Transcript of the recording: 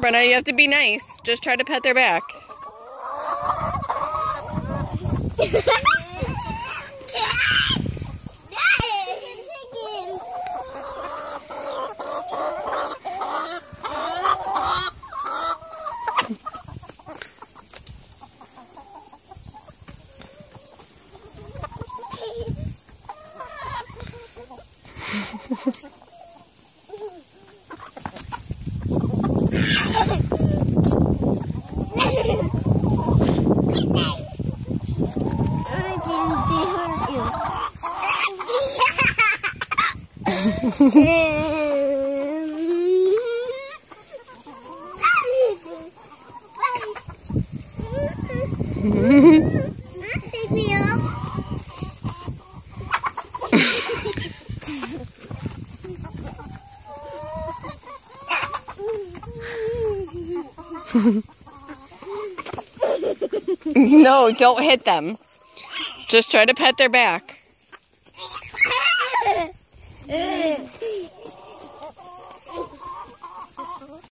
Brenna, you have to be nice. Just try to pet their back. no, don't hit them. Just try to pet their back.